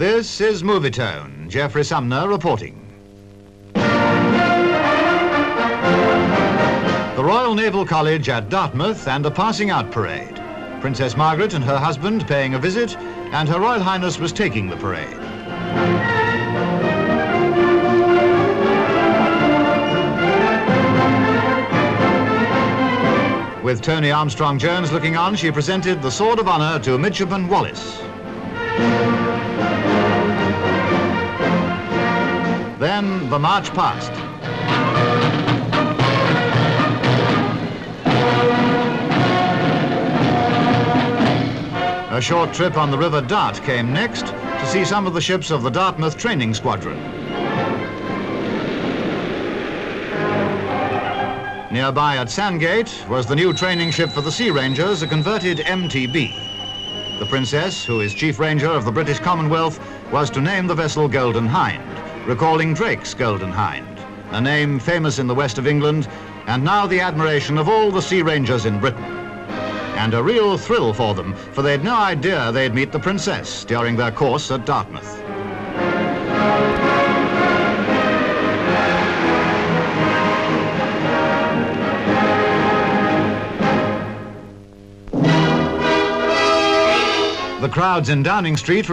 This is Movietone. Geoffrey Sumner reporting. The Royal Naval College at Dartmouth and a passing out parade. Princess Margaret and her husband paying a visit, and Her Royal Highness was taking the parade. With Tony Armstrong Jones looking on, she presented the Sword of Honor to Midshipman Wallace. Then the march past. A short trip on the River Dart came next to see some of the ships of the Dartmouth Training Squadron. Nearby at Sandgate was the new training ship for the Sea Rangers, a converted MTB. The Princess, who is Chief Ranger of the British Commonwealth, was to name the vessel Golden Hinde, recalling Drake's Golden Hind, a name famous in the west of England and now the admiration of all the Sea Rangers in Britain. And a real thrill for them, for they'd no idea they'd meet the Princess during their course at Dartmouth. The crowds in Downing Street